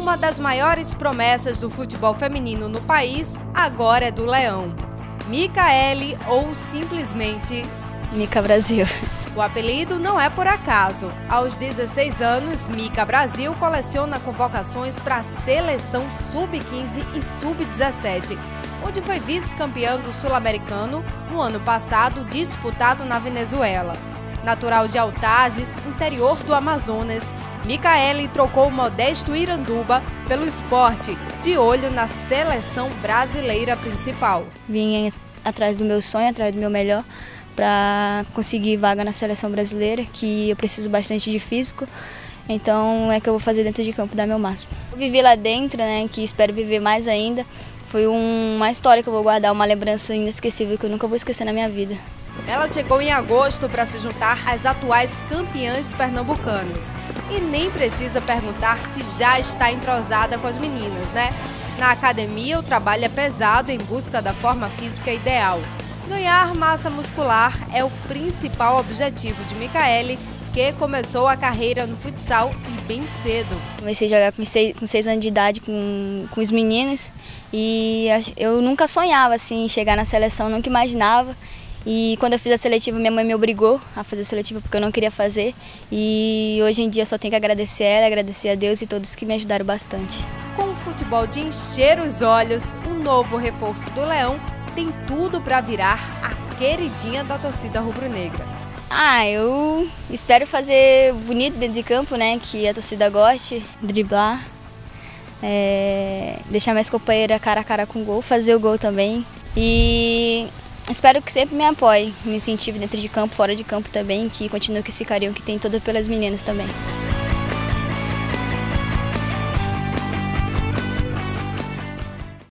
Uma das maiores promessas do futebol feminino no país agora é do Leão. Micaele ou simplesmente Mica Brasil. O apelido não é por acaso. Aos 16 anos, Mica Brasil coleciona convocações para a seleção sub-15 e sub-17, onde foi vice-campeã do Sul-Americano no ano passado, disputado na Venezuela. Natural de Altazes, interior do Amazonas, Micaele trocou o modesto Iranduba pelo esporte, de olho na seleção brasileira principal. Vim atrás do meu sonho, atrás do meu melhor, para conseguir vaga na seleção brasileira, que eu preciso bastante de físico. Então é que eu vou fazer dentro de campo, dar meu máximo. Eu vivi lá dentro, né, que espero viver mais ainda. Foi um, uma história que eu vou guardar, uma lembrança inesquecível que eu nunca vou esquecer na minha vida. Ela chegou em agosto para se juntar às atuais campeãs pernambucanas. E nem precisa perguntar se já está entrosada com as meninas, né? Na academia, o trabalho é pesado em busca da forma física ideal. Ganhar massa muscular é o principal objetivo de Micaele, que começou a carreira no futsal bem cedo. Comecei a jogar com seis, com seis anos de idade com, com os meninos e eu nunca sonhava assim chegar na seleção, nunca imaginava. E quando eu fiz a seletiva, minha mãe me obrigou a fazer a seletiva porque eu não queria fazer. E hoje em dia só tenho que agradecer ela, agradecer a Deus e todos que me ajudaram bastante. Com o futebol de encher os olhos, o novo reforço do Leão tem tudo para virar a queridinha da torcida rubro-negra. Ah, eu espero fazer bonito dentro de campo, né? Que a torcida goste, driblar, é, deixar minhas companheiras cara a cara com o gol, fazer o gol também. E Espero que sempre me apoie, me incentive dentro de campo, fora de campo também, que continue com esse carinho que tem toda pelas meninas também.